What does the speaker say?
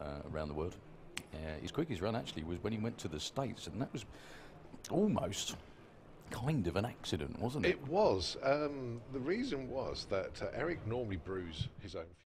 uh, around the world. Uh, his quickest run actually was when he went to the States, and that was almost kind of an accident, wasn't it? It was. Um, the reason was that uh, Eric normally brews his own.